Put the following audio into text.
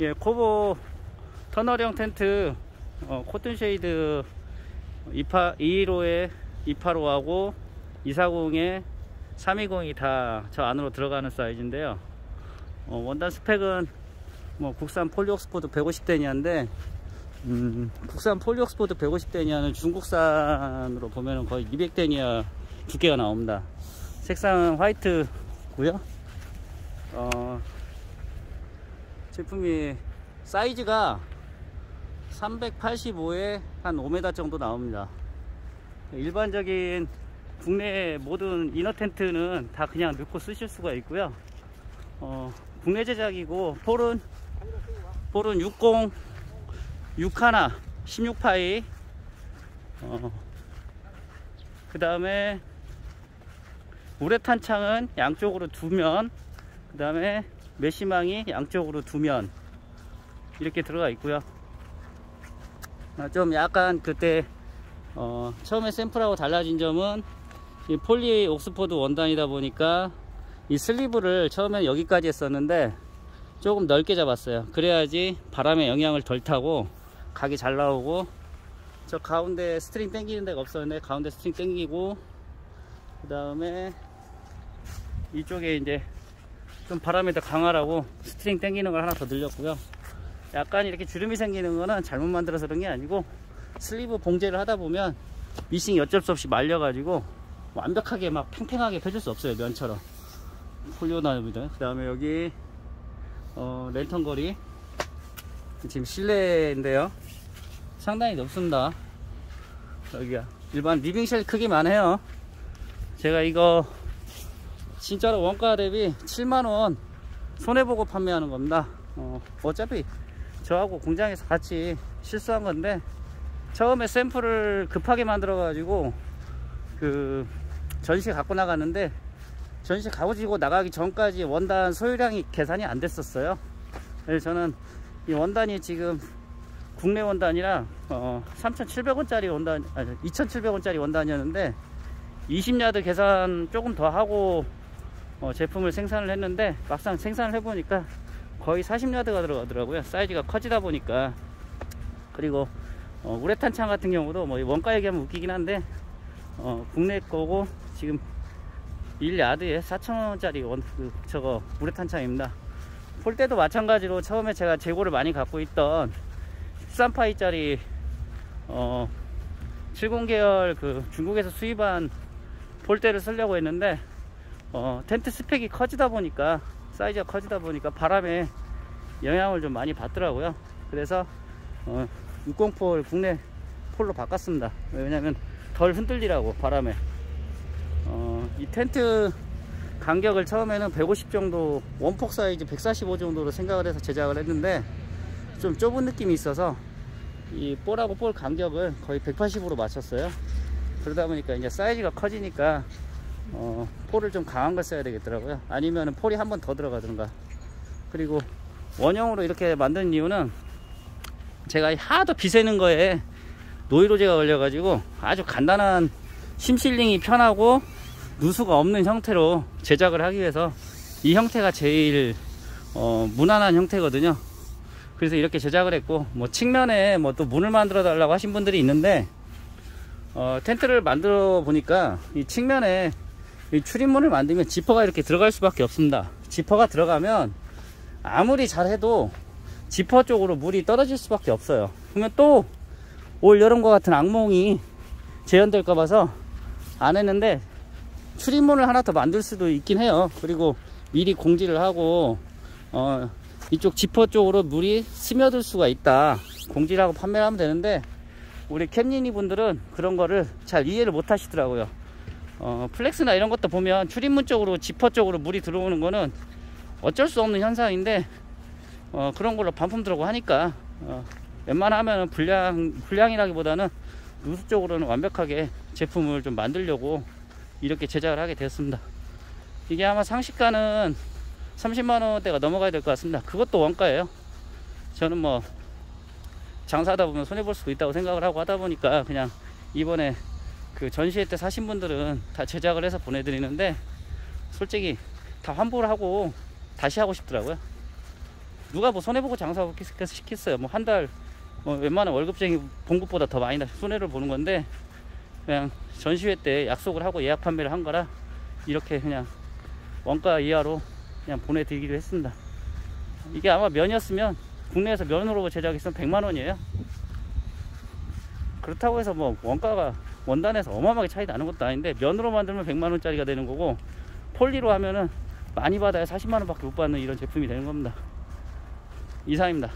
예, 코보 터널형 텐트 어, 코튼 쉐이드 28, 215에 285하고 240에 320이 다 저 안으로 들어가는 사이즈인데요. 어, 원단 스펙은 뭐 국산 poly oxford 150데니어인데 음, 국산 poly oxford 150데니어는 중국산으로 보면 거의 200데니어 두께가 나옵니다. 색상은 화이트고요. 어, 제품이 사이즈가 385에 한 5m 정도 나옵니다. 일반적인 국내 모든 이너 텐트는 다 그냥 넣고 쓰실 수가 있고요. 어, 국내 제작이고 폴은 폴은 60 6하나 16파이 어, 그 다음에 우레탄 창은 양쪽으로 두 면 그 다음에 메시망이 양쪽으로 두 면 이렇게 들어가 있고요. 아, 좀 약간 그때 어, 처음에 샘플하고 달라진 점은 이 폴리 옥스퍼드 원단이다 보니까 이 슬리브를 처음에 여기까지 했었는데 조금 넓게 잡았어요. 그래야지 바람의 영향을 덜 타고 각이 잘 나오고 저 가운데 string 당기는 데가 없었는데 가운데 string 당기고 그 다음에 이쪽에 이제 좀 바람이 더 강하라고 string 당기는 걸 하나 더 늘렸고요. 약간 이렇게 주름이 생기는 거는 잘못 만들어서 그런 게 아니고 슬리브 봉제를 하다 보면 미싱이 어쩔 수 없이 말려 가지고 완벽하게 막 팽팽하게 펴줄 수 없어요 면처럼. 폴리 원단입니다 그 다음에 여기 어, 랜턴 걸이. 지금 실내인데요. 상당히 높습니다. 여기가. 일반 living shell 크기만 해요. 제가 이거 진짜로 원가 대비 7만원 손해보고 판매하는 겁니다. 어, 어차피 저하고 공장에서 같이 실수한 건데 처음에 샘플을 급하게 만들어 가지고 그 전시 갖고 나갔는데 전시 가지고 나가기 전까지 원단 소요량이 계산이 안 됐었어요. 그래서 저는 이 원단이 지금 국내 원단이라 어, 3,700원짜리 원단 아니 2,700원짜리 원단이었는데 20야드 계산 조금 더 하고 어, 제품을 생산을 했는데 막상 생산을 해보니까 거의 40야드가 들어가더라고요. 사이즈가 커지다 보니까. 그리고 어, 우레탄 창 같은 경우도 뭐 원가 얘기하면 웃기긴 한데 어, 국내 거고 지금 1야드에 4,000원짜리 원, 그, 저거 우레탄 창입니다. 폴대도 마찬가지로 처음에 제가 재고를 많이 갖고 있던 13파이짜리 어, 70계열 그 중국에서 수입한 폴대를 쓰려고 했는데 어, 텐트 스펙이 커지다 보니까 사이즈가 커지다 보니까 바람에 영향을 좀 많이 받더라고요. 그래서 어, 60폴 국내 폴로 바꿨습니다. 왜냐면 덜 흔들리라고 바람에. 어, 이 텐트 간격을 처음에는 150 정도 원폭 사이즈 145 정도로 생각을 해서 제작을 했는데 좀 좁은 느낌이 있어서 이 볼하고 볼 간격을 거의 180으로 맞췄어요. 그러다 보니까 이제 사이즈가 커지니까 어, 폴을 좀 강한 걸 써야 되겠더라고요. 아니면 폴이 한 번 더 들어가든가. 그리고 원형으로 이렇게 만든 이유는 제가 하도 비세는 거에 노이로제가 걸려 가지고 아주 간단한 심실링이 편하고 누수가 없는 형태로 제작을 하기 위해서 이 형태가 제일 어, 무난한 형태거든요. 그래서 이렇게 제작을 했고 뭐 측면에 뭐 또 문을 만들어 달라고 하신 분들이 있는데 어, 텐트를 만들어 보니까 이 측면에 이 출입문을 만들면 지퍼가 이렇게 들어갈 수밖에 없습니다. 지퍼가 들어가면 아무리 잘해도 지퍼 쪽으로 물이 떨어질 수밖에 없어요. 그러면 또 올 여름과 같은 악몽이 재현될까 봐서 안 했는데 출입문을 하나 더 만들 수도 있긴 해요. 그리고 미리 공지를 하고 어, 이쪽 지퍼 쪽으로 물이 스며들 수가 있다. 공지를 하고 판매를 하면 되는데 우리 캠니니 분들은 그런 거를 잘 이해를 못 하시더라고요 어, 플렉스나 이런 것도 보면 출입문 쪽으로 지퍼 쪽으로 물이 들어오는 거는 어쩔 수 없는 현상인데 어, 그런 걸로 반품 들어오고 하니까 어, 웬만하면 불량 불량이라기보다는 누수 쪽으로는 완벽하게 제품을 좀 만들려고 이렇게 제작을 하게 되었습니다. 이게 아마 상시가는 30만원대가 넘어가야 될 것 같습니다. 그것도 원가예요. 저는 뭐 장사하다 보면 손해볼 수도 있다고 생각을 하고 하다 보니까 그냥 이번에 그 전시회 때 사신 분들은 다 제작을 해서 보내드리는데 솔직히 다 환불을 하고 다시 하고 싶더라고요 누가 뭐 손해보고 장사 시켰어요. 뭐 한 달, 뭐 웬만한 월급쟁이 본 것보다 더 많이 나- 손해를 보는 건데, 그냥 전시회 때 약속을 하고 예약 판매를 한 거라, 이렇게 그냥 원가 이하로 그냥 보내드리기로 했습니다. 이게 아마 면이었으면, 국내에서 면으로 제작했으면 100만원이에요. 그렇다고 해서 뭐 원가가 원단에서 어마어마하게 차이 나는 것도 아닌데, 면으로 만들면 100만원짜리가 되는 거고, 폴리로 하면은 많이 받아야 40만원 밖에 못 받는 이런 제품이 되는 겁니다. 이상입니다.